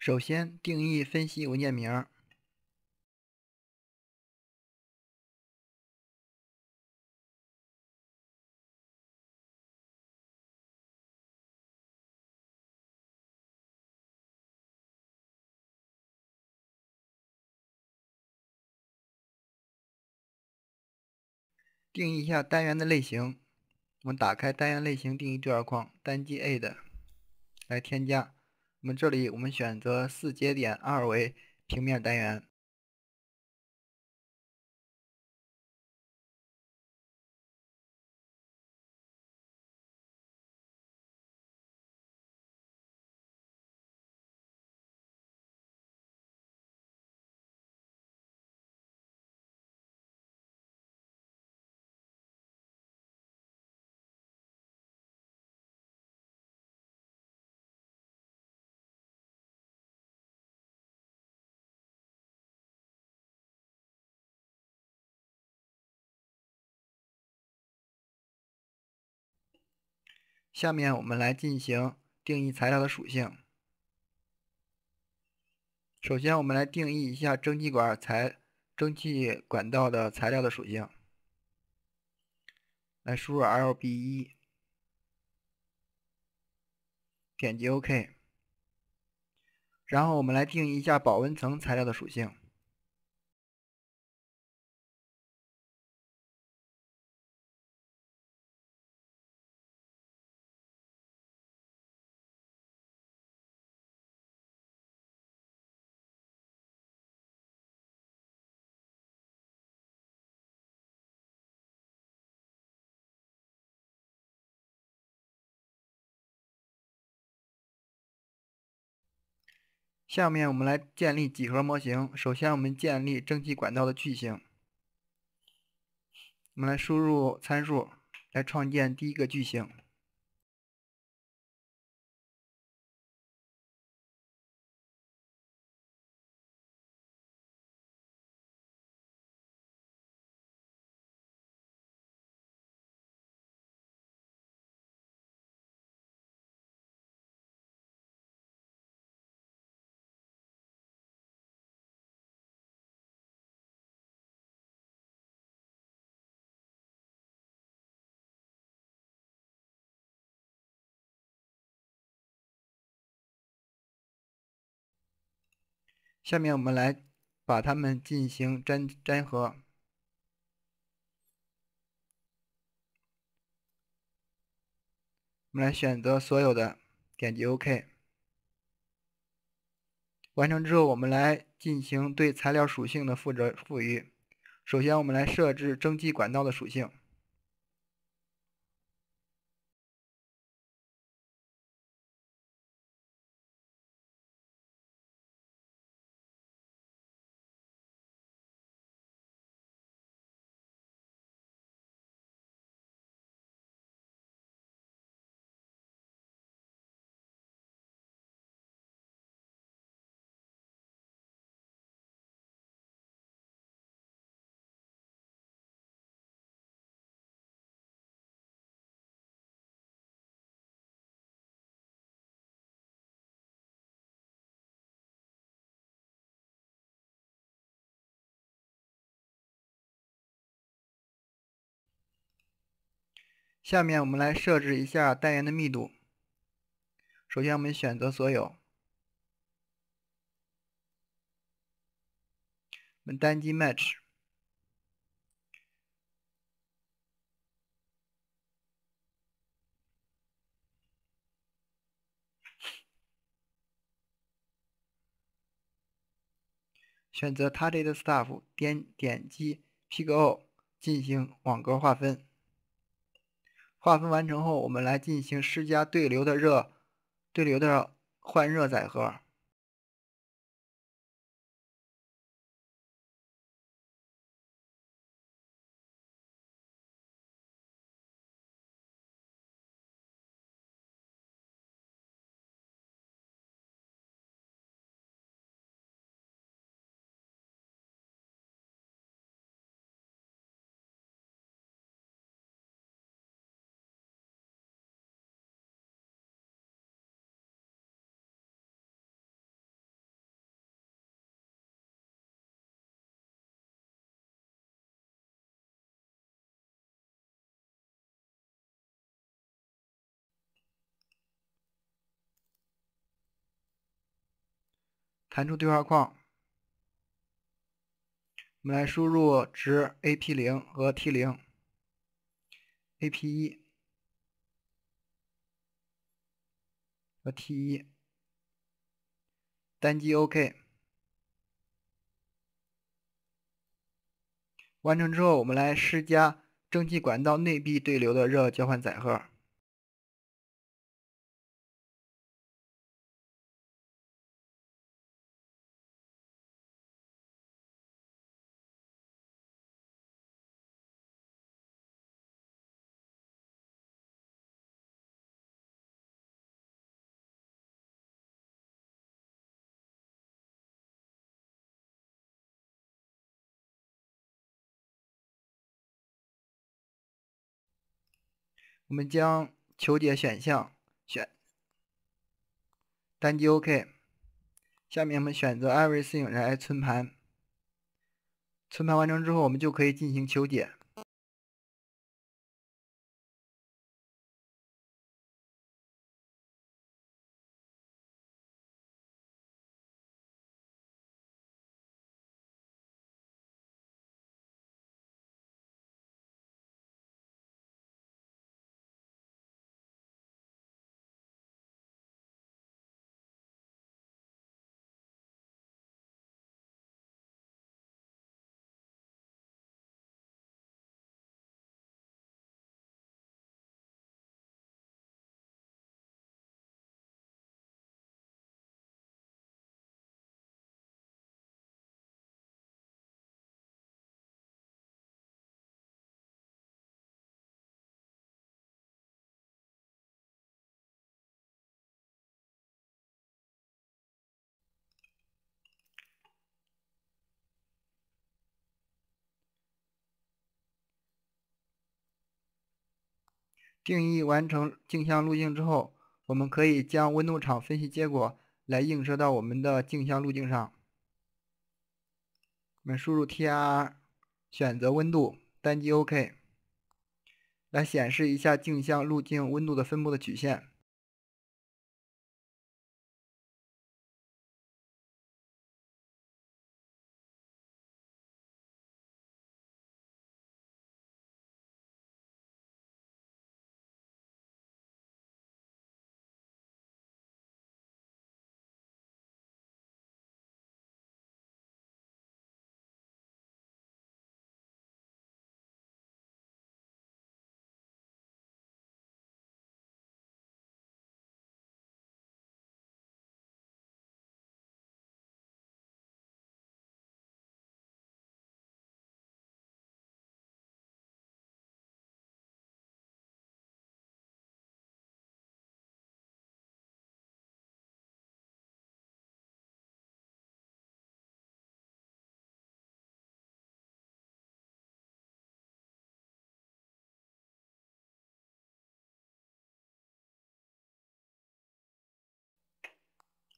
首先，定义分析文件名。定义一下单元的类型。我们打开单元类型定义对话框，单击 add 来添加。我们这里我们选择四节点二维平面单元。下面我们来进行定义材料的属性。首先，我们来定义一下蒸汽管材、蒸汽管道的材料的属性。来输入 LB1，点击 OK。然后我们来定义一下保温层材料的属性。下面我们来建立几何模型。首先，我们建立蒸汽管道的矩形。我们来输入参数，来创建第一个矩形。下面我们来把它们进行粘粘合。我们来选择所有的，点击 OK。完成之后，我们来进行对材料属性的负责赋予。首先，我们来设置蒸汽管道的属性。下面我们来设置一下单元的密度。首先，我们选择所有，我们单击 Match，选择 Target Stuff，点点击 Pick All 进行网格划分。划分完成后，我们来进行施加对流的热，对流的换热载荷。弹出对话框，我们来输入值 a p 零和 t 零，a p 一和 t 一，单击 OK。完成之后，我们来施加蒸汽管道内壁对流的热交换载荷。我们将求解选项选，单击 OK。下面我们选择 Everything 来存盘。存盘完成之后，我们就可以进行求解。定义完成镜像路径之后，我们可以将温度场分析结果来映射到我们的镜像路径上。我们输入 TIR，选择温度，单击 OK，来显示一下镜像路径温度的分布的曲线。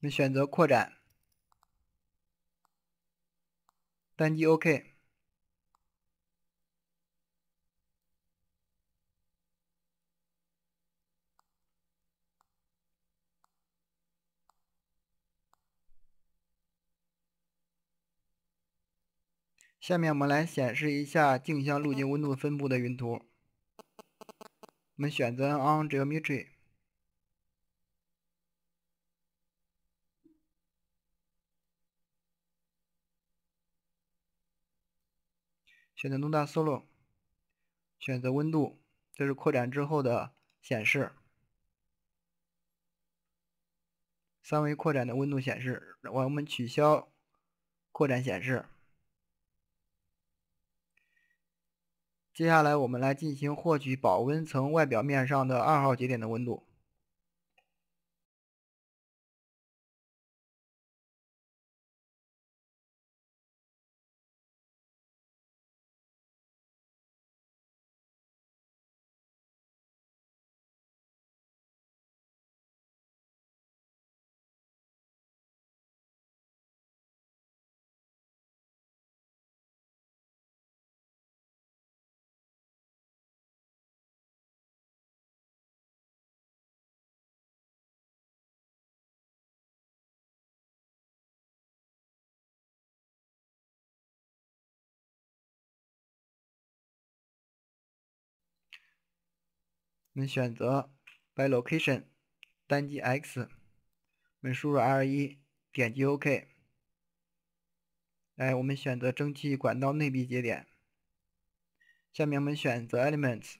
我们选择扩展，单击 OK。下面我们来显示一下镜像路径温度分布的云图。我们选择 On Geometry。选择诺大 Solo，选择温度，这是扩展之后的显示，三维扩展的温度显示。我们取消扩展显示。接下来我们来进行获取保温层外表面上的二号节点的温度。我们选择 by location 单击 X，我们输入 R1，点击 OK。来，我们选择蒸汽管道内壁节点。下面我们选择 Elements，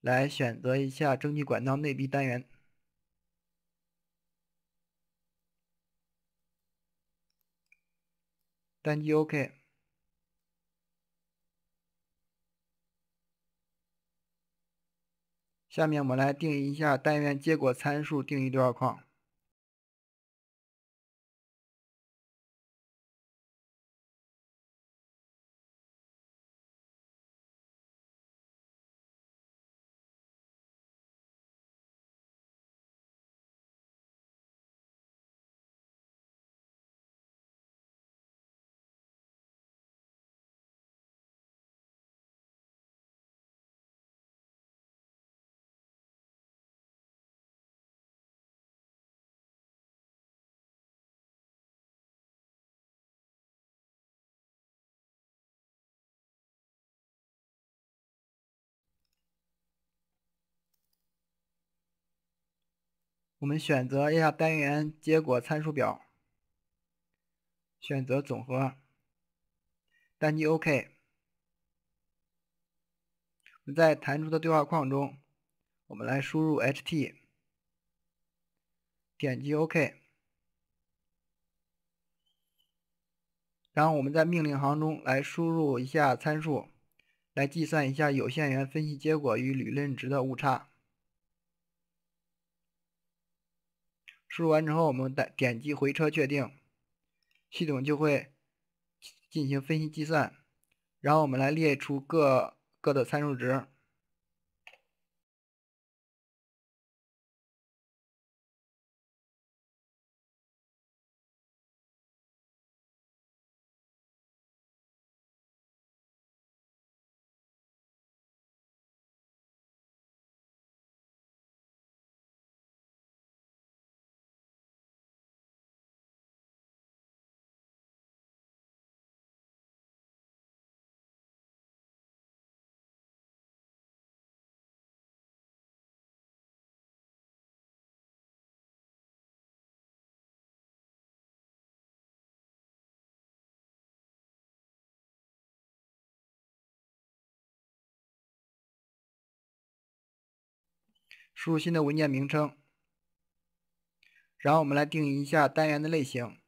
来选择一下蒸汽管道内壁单元。单击 OK。下面我们来定义一下单元结果参数定义对话框。我们选择一下单元结果参数表，选择总和，单击 OK。我们在弹出的对话框中，我们来输入 HT，点击 OK。然后我们在命令行中来输入一下参数，来计算一下有限元分析结果与理论值的误差。输入完之后，我们点点击回车确定，系统就会进行分析计算。然后我们来列出各各的参数值。输入新的文件名称，然后我们来定义一下单元的类型。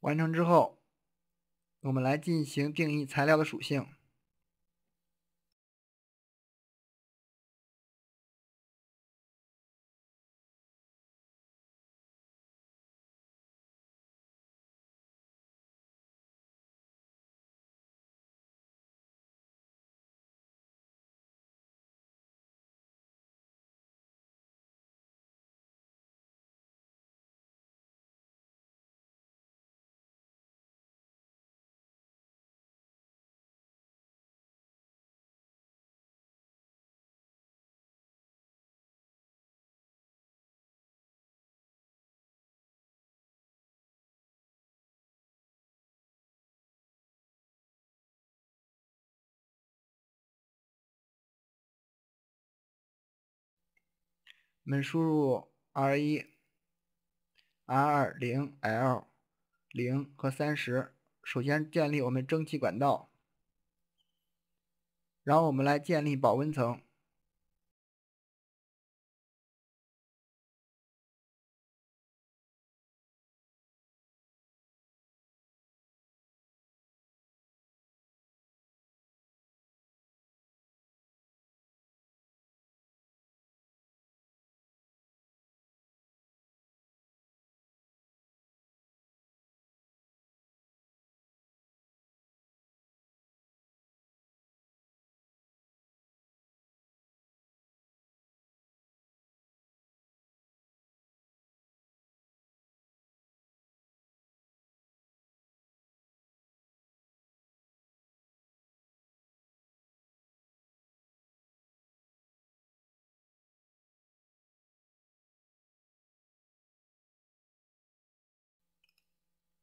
完成之后，我们来进行定义材料的属性。我们输入 R 一、R 二、零、L、零和三十。首先建立我们蒸汽管道，然后我们来建立保温层。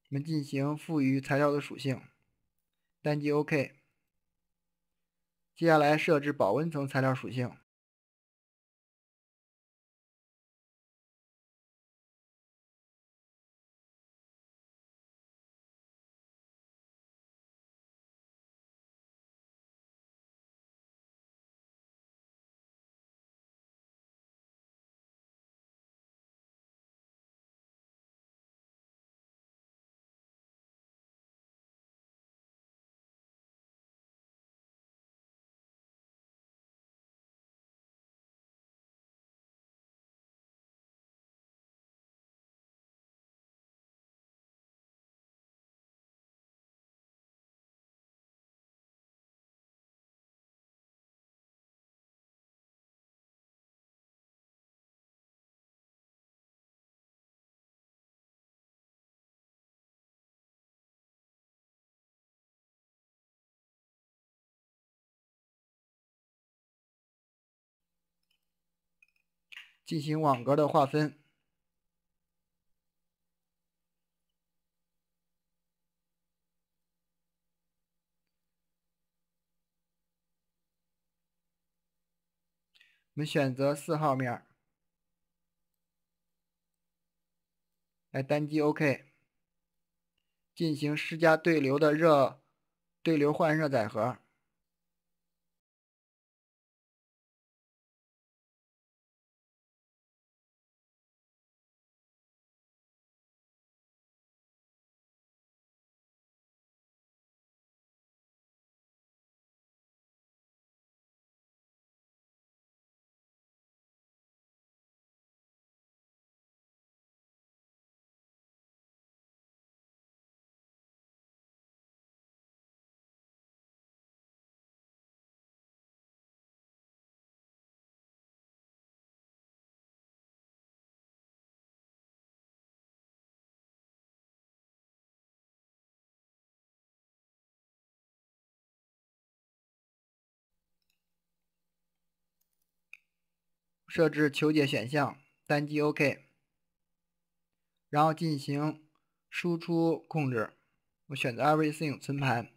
我们进行赋予材料的属性，单击 OK。接下来设置保温层材料属性，进行网格的划分。我们选择四号面，来单击 OK，进行施加对流的热对流换热载荷。设置求解选项，单击 OK，然后进行输出控制。我选择 Everything 存盘。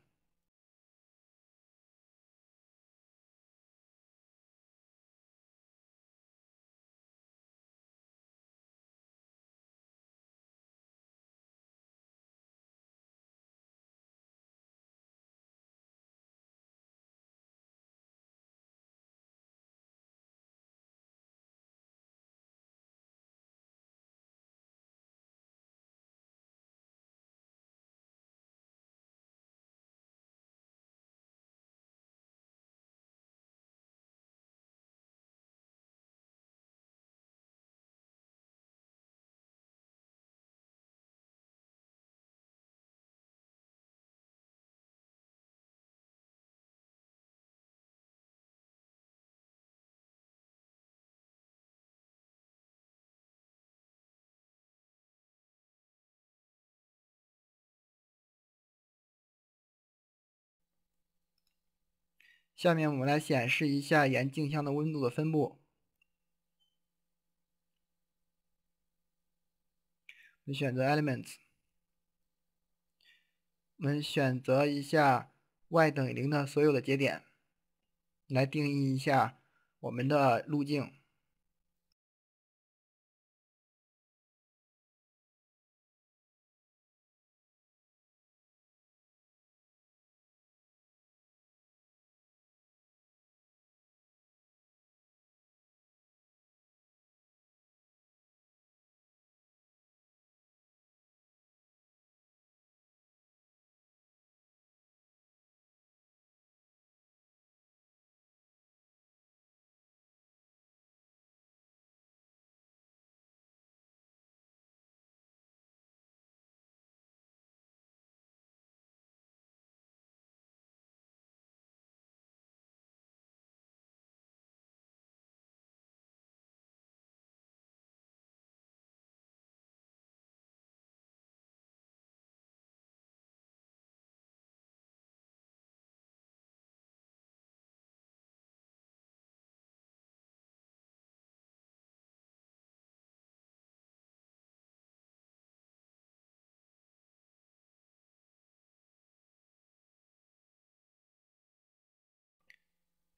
下面我们来显示一下沿镜像的温度的分布。我们选择 Elements，我们选择一下 y 等于零的所有的节点，来定义一下我们的路径。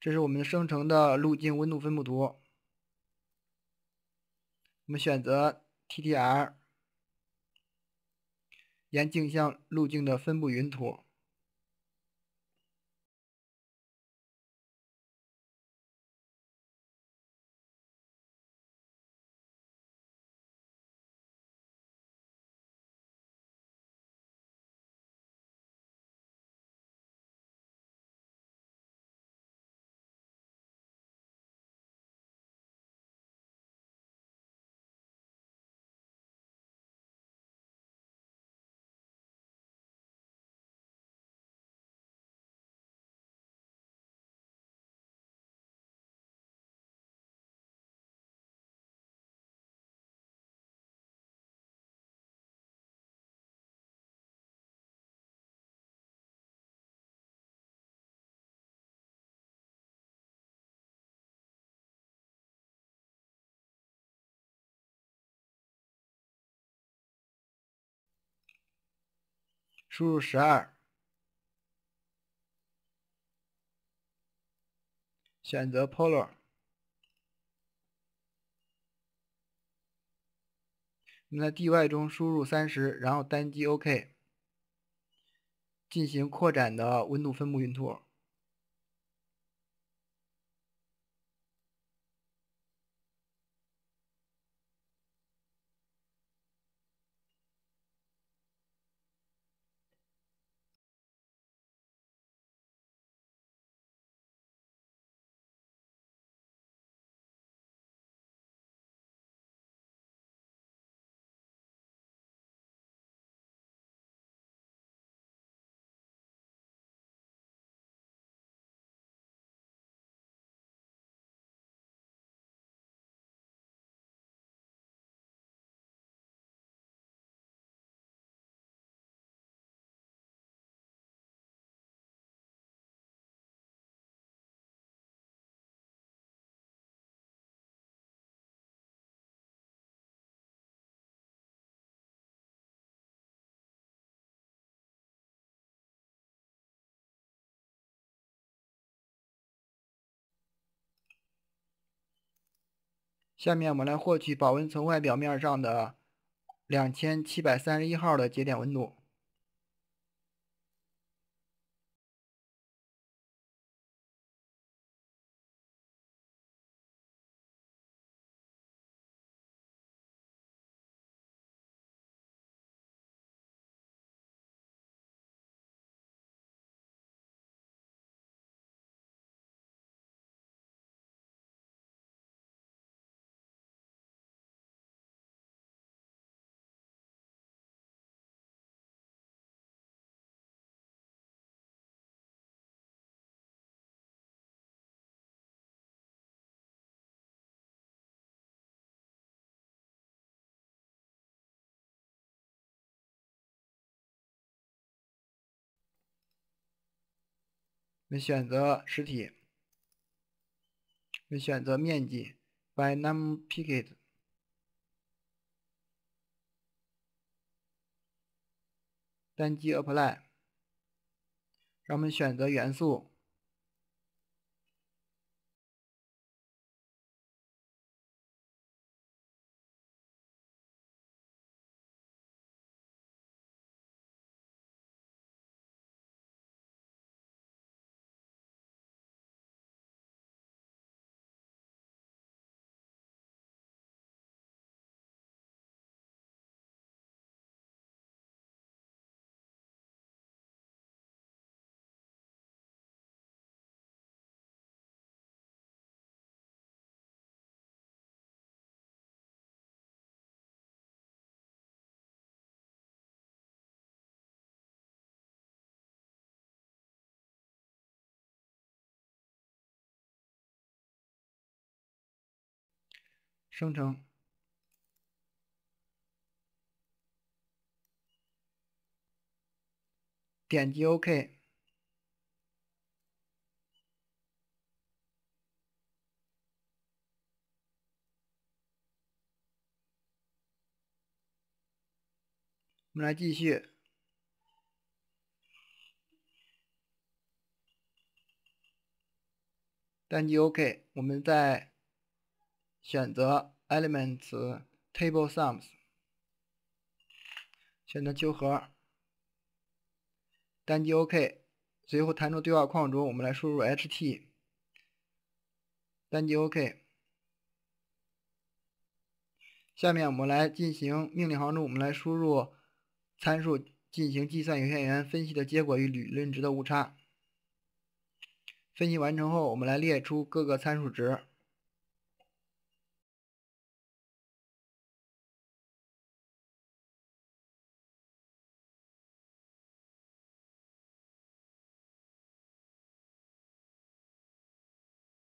这是我们生成的路径温度分布图。我们选择 TTR，沿径向路径的分布云图。输入十二，选择 Polar。我们在 DY 中输入三十，然后单击 OK，进行扩展的温度分布云图。下面我们来获取保温层外表面上的两千七百三十一号的节点温度。们选择实体，我们选择面积，by number picket，单击 Apply，让我们选择元素。生成，点击 OK，我们来继续。单击 OK，我们在选择 Elements Table Sums，选择求和，单击 OK，随后弹出对话框中，我们来输入 HT，单击 OK。下面我们来进行命令行中，我们来输入参数进行计算有限元分析的结果与理论值的误差。分析完成后，我们来列出各个参数值。